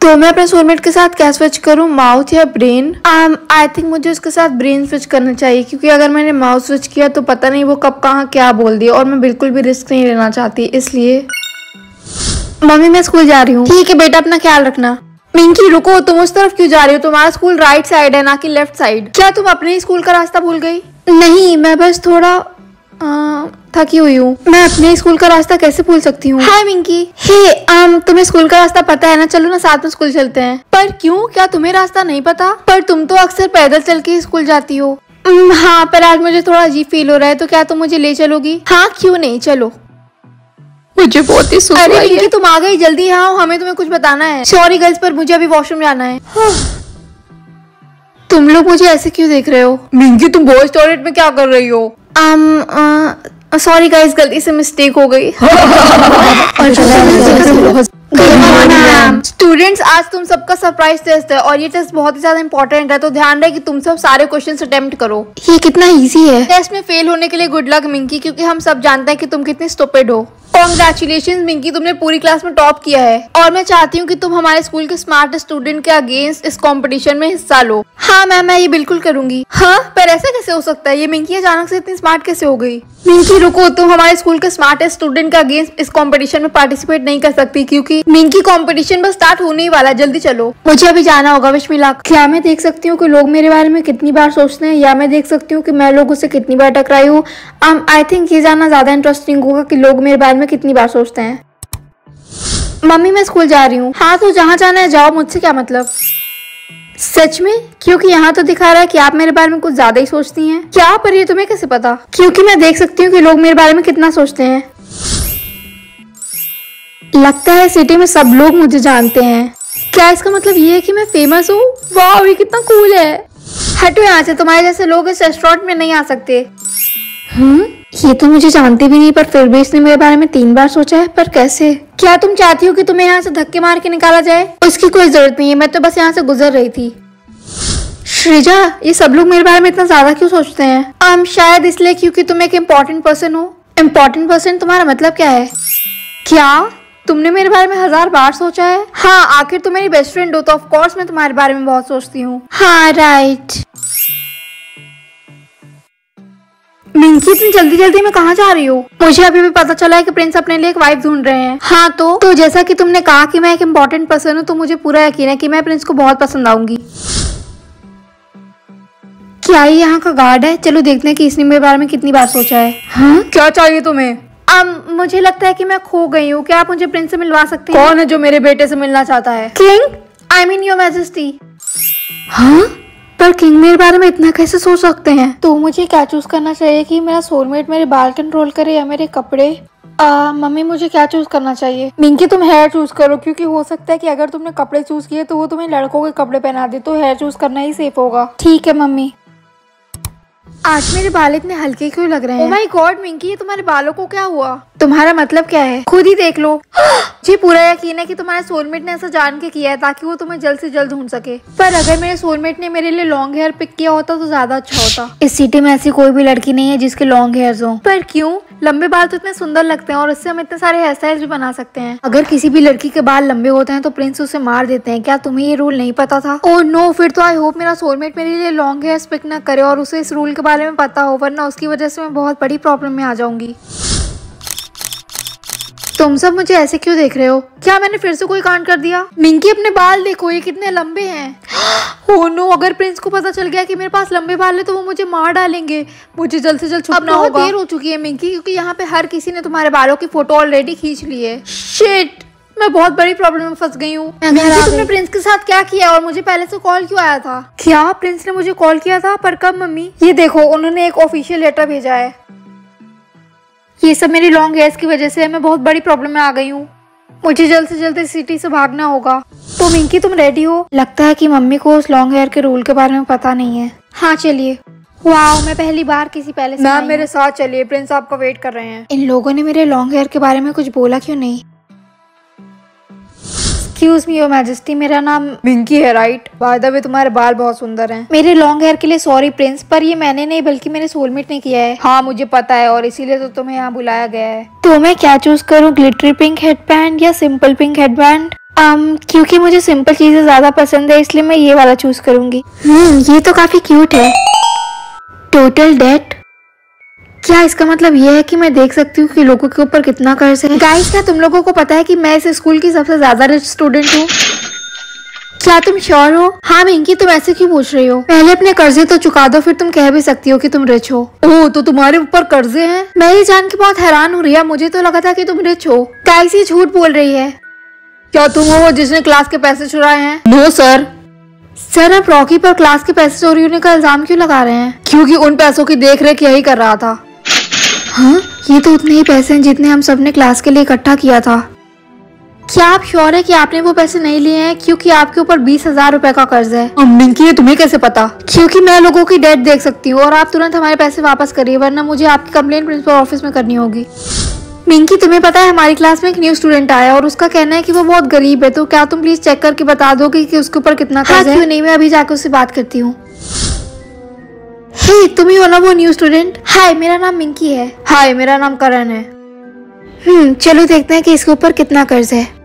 तो मैं अपने सोलमेट के साथ क्या स्विच करूँ? माउथ या ब्रेन आई थिंक मुझे उसके साथ ब्रेन स्विच करना चाहिए क्योंकि अगर मैंने माउथ स्विच किया तो पता नहीं वो कब कहाँ क्या बोल दिया और मैं बिल्कुल भी रिस्क नहीं लेना चाहती इसलिए। मम्मी मैं स्कूल जा रही हूँ। ठीक है बेटा अपना ख्याल रखना। मिंकी रुको तुम उस तरफ़ क्यों जा रही हो? तुम्हारा स्कूल राइट साइड है ना कि लेफ़्ट साइड क्या तुम अपने ही स्कूल का रास्ता भूल गई? नहीं मैं बस थोड़ा थकी हुई हूँ। मैं अपने स्कूल का रास्ता कैसे भूल सकती हूँ? हाय मिंकी। हे आम तुम्हें स्कूल का रास्ता पता है ना? चलो ना साथ में स्कूल चलते हैं। पर क्यों? क्या तुम्हें रास्ता नहीं पता? पर तुम तो अक्सर पैदल चल के स्कूल जाती हो। हाँ पर आज मुझे थोड़ा अजीब फील हो रहा है तो क्या तुम मुझे ले चलोगी? हाँ क्यों नहीं? चलो। मुझे बहुत ही अरे मिंकी तुम आ गई जल्दी यहाँ हमें तुम्हें कुछ बताना है। सॉरी गर्ल्स पर मुझे अभी वॉशरूम जाना है। तुम लोग मुझे ऐसे क्यों देख रहे हो? मिंकी तुम बॉयज़ टॉयलेट में क्या कर रही हो? um सॉरी गाइस गलती से मिस्टेक हो गई स्टूडेंट्स आज तुम सबका सरप्राइज़ टेस्ट है और ये टेस्ट बहुत ही ज़्यादा इंपॉर्टेंट है तो ध्यान रहे कि तुम सब सारे क्वेश्चन अटेम्प्ट करो। ये कितना इजी है। टेस्ट में फेल होने के लिए गुड लक मिंकी क्योंकि हम सब जानते हैं कि तुम कितनी स्टूपिड हो। कॉन्ग्रेचुलेशन मिंकी तुमने पूरी क्लास में टॉप किया है। और मैं चाहती हूँ कि तुम हमारे स्कूल के स्मार्ट स्टूडेंट के अगेंस्ट इस कंपटीशन में हिस्सा लो। हाँ मैम मैं ये बिल्कुल करूँगी। हाँ पर ऐसा कैसे हो सकता है? ये मिंकी अचानक से इतनी स्मार्ट कैसे हो गई? मिंकी रुको तुम हमारे स्कूल के स्मार्टेस्ट स्टूडेंट के अगेंस्ट इस कंपटीशन में पार्टिसिपेट नहीं कर सकती क्योंकि मिंकी कंपटीशन बस स्टार्ट होने ही वाला, जल्दी चलो। मुझे अभी जाना होगा, विश्मिला। क्या मैं देख सकती हूँ कि लोग मेरे बारे में कितनी बार सोचते हैं, या मैं देख सकती हूँ कि मैं लोगों से कितनी बार टकराई हूँ? आई थिंक ये जानना ज़्यादा इंटरेस्टिंग होगा कि लोग मेरे बारे में कितनी बार सोचते हैं। मम्मी, मैं स्कूल जा रही हूँ। हाँ तो जहाँ जाना है, जाओ, मुझसे क्या मतलब? सच में? क्योंकि यहाँ तो दिखा रहा है कि आप मेरे बारे में कुछ ज़्यादा ही सोचती हैं। क्या पर ये तुम्हें कैसे पता? क्योंकि मैं देख सकती हूँ कि लोग मेरे बारे में कितना सोचते हैं। लगता है सिटी में सब लोग मुझे जानते हैं। क्या इसका मतलब ये है कि मैं फ़ेमस हूँ? वाह ये कितना कूल है। हटो यहाँ से तुम्हारे जैसे लोग इस रेस्टोरेंट में नहीं आ सकते। हम्म ये तो मुझे जानते भी नहीं पर फिर भी इसने मेरे बारे में तीन बार सोचा है पर कैसे? क्या तुम चाहती हो कि तुम्हें यहाँ से धक्के मार के निकाला जाए? उसकी कोई ज़रूरत नहीं है मैं तो बस यहाँ से गुजर रही थी। श्रीजा ये सब लोग मेरे बारे में इतना ज़्यादा क्यों सोचते हैं? Um, शायद इसलिए क्योंकि तुम एक इम्पोर्टेंट पर्सन हो। इम्पोर्टेंट पर्सन तुम्हारा मतलब क्या है? क्या? तुमने मेरे बारे में हज़ार बार सोचा है? हाँ आखिर तुम मेरी बेस्ट फ्रेंड हो तो ऑफ़ कोर्स मैं तुम्हारे बारे में बहुत सोचती हूँ। हाँ राइट मिंकी इतनी जल्दी जल्दी में कहाँ जा रही हो? मुझे अभी भी पता चला है कि प्रिंस अपने लिए एक वाइफ ढूंढ रहे हैं। हाँ तो? तो जैसा कि तुमने कहा कि मैं एक इम्पोर्टेंट पर्सन हूँ तो मुझे पूरा यकीन है कि मैं प्रिंस को बहुत पसंद आऊँगी। क्या ये यहाँ का गार्ड है? चलो देखते हैं कि इसने मेरे बारे में कितनी बार सोचा है। हाँ? क्या चाहिए तुम्हें? अब मुझे लगता है कि मैं खो गई हूँ। क्या आप मुझे प्रिंस से मिलवा सकते हैं? कौन है जो मेरे बेटे से मिलना चाहता है? King I mean your majesty हाँ? पर किंग मेरे बारे में इतना कैसे सोच सकते हैं? तो मुझे क्या चूज़ करना चाहिए कि मेरा सोलमेट मेरे बाल कंट्रोल करे या मेरे कपड़े? आ, मम्मी मुझे क्या चूज़ करना चाहिए? मिंकी तुम हेयर चूज़ करो क्योंकि हो सकता है कि अगर तुमने कपड़े चूज़ किए तो वो तुम्हें लड़कों के कपड़े पहना दे तो हेयर चूज़ करना ही सेफ़ होगा। ठीक है मम्मी। आज मेरे बाल इतने हल्के क्यों लग रहे हैं? माय गॉड मिंकी ये तुम्हारे बालों को क्या हुआ तुम्हारा मतलब क्या है? खुद ही देख लो। जी पूरा यकीन है कि तुम्हारे सोलमेट ने ऐसा जान के किया है ताकि वो तुम्हें जल्द से जल्द ढूंढ सके। पर अगर मेरे सोलमेट ने मेरे लिए लॉन्ग हेयर पिक किया होता तो ज़्यादा अच्छा होता। इस सिटी में ऐसी कोई भी लड़की नहीं है जिसके लॉन्ग हेयर हो। पर क्यूँ? लंबे बाल तो इतने सुंदर लगते हैं और इससे हम इतने सारे हेयर स्टाइल भी बना सकते हैं। अगर किसी भी लड़की के बाल लंबे होते हैं तो प्रिंस उसे मार देते हैं। क्या तुम्हें ये रूल नहीं पता था? ओह नो फिर तो आई होप मेरा सोलमेट मेरे लिए लॉन्ग हेयर पिक ना करे और उसे इस रूल के बारे में पता हो, वरना उसकी वजह से मैं बहुत बड़ी प्रॉब्लम में आ जाऊँगी। तुम सब मुझे ऐसे क्यों देख रहे हो? क्या मैंने फिर से कोई कांड कर दिया? मिंकी अपने बाल देखो ये कितने लंबे हैं। ओ नो अगर प्रिंस को पता चल गया कि मेरे पास लंबे बाल है तो वो मुझे मार डालेंगे। मुझे जल्द से जल्द छुपना होगा। देर हो चुकी है मिंकी क्योंकि यहाँ पे हर किसी ने तुम्हारे बालों की फ़ोटो ऑलरेडी खींच ली है। शिट मैं बहुत बड़ी प्रॉब्लम में फंस गई हूँ। तुमने प्रिंस के साथ क्या किया? और मुझे पहले से कॉल क्यों आया था? क्या? प्रिंस ने मुझे कॉल किया था पर कब मम्मी? ये देखो उन्होंने एक ऑफिशियल लेटर भेजा है। ये सब मेरी लॉन्ग हेयर्स की वजह से मैं बहुत बड़ी प्रॉब्लम में आ गई हूँ। मुझे जल्द से जल्द इस सिटी से भागना होगा। तो मिंकी तुम रेडी हो? लगता है कि मम्मी को उस लॉन्ग हेयर के रूल के बारे में पता नहीं है। हाँ चलिए। वाह मैं पहली बार किसी पहले मैम मेरे साथ चलिए प्रिंस आपका वेट कर रहे हैं। इन लोगों ने मेरे लॉन्ग हेयर के बारे में कुछ बोला क्यों नहीं? एक्सक्यूज मी योर मैजेस्टी मेरा नाम मिंकी है राइट बाय द वे तुम्हारे बाल बहुत सुंदर हैं। मेरे लॉन्ग हेयर के लिए सॉरी प्रिंस पर ये मैंने नहीं बल्कि मेरे सोलमेट ने किया है। हाँ मुझे पता है और इसीलिए तो तुम्हें यहाँ बुलाया गया है। तो मैं क्या चूज़ करूँ ग्लिटरी पिंक हेडबैंड या सिंपल पिंक हेडबैंड um, क्योंकि मुझे सिंपल चीज़ें ज़्यादा पसंद है इसलिए मैं ये वाला चूज़ करूँगी। हम्म ये तो काफ़ी क्यूट है। टोटल डेट क्या इसका मतलब ये है कि मैं देख सकती हूँ कि लोगों के ऊपर कितना कर्ज है? गाइस क्या तुम लोगों को पता है कि मैं इस स्कूल की सबसे ज़्यादा रिच स्टूडेंट हूँ? क्या तुम श्योर हो? हाँ मिंकी तुम ऐसे क्यों पूछ रही हो? पहले अपने कर्जे तो चुका दो फिर तुम कह भी सकती हो कि तुम रिच हो। ओह तो तुम्हारे ऊपर कर्जे हैं? मैं ये जान के बहुत हैरान हो रही है मुझे तो लगा था कि तुम रिच हो। गाइस ये झूठ बोल रही है। क्या तुम हो जिसने क्लास के पैसे चुराए हैं? नो सर सर आप रॉकी पर क्लास के पैसे चोरी होने का इल्ज़ाम क्यों लगा रहे हैं? क्योंकि उन पैसों की देख रेख यही कर रहा था। हाँ ये तो उतने ही पैसे हैं जितने हम सबने क्लास के लिए इकट्ठा किया था। क्या आप श्योर है कि आपने वो पैसे नहीं लिए हैं? क्योंकि आपके ऊपर बीस हज़ार रूपए का कर्ज है। मिंकी ये तुम्हें कैसे पता? क्योंकि मैं लोगों की डेट देख सकती हूँ और आप तुरंत हमारे पैसे वापस करिए वरना मुझे आपकी कंप्लेंट प्रिंसिपल ऑफ़िस में करनी होगी। मिंकी तुम्हें पता है हमारी क्लास में एक न्यू स्टूडेंट आया और उसका कहना है कि वो बहुत गरीब है तो क्या तुम प्लीज़ चेक करके बता दोगे कि उसके ऊपर कितना कर्ज हाँ, है नहीं? मैं अभी जाकर उससे बात करती हूँ। हे तुम ही हो ना वो न्यू स्टूडेंट हाय मेरा नाम मिंकी है। हाय मेरा नाम करण है। हम्म चलो देखते हैं कि इसके ऊपर कितना कर्ज है।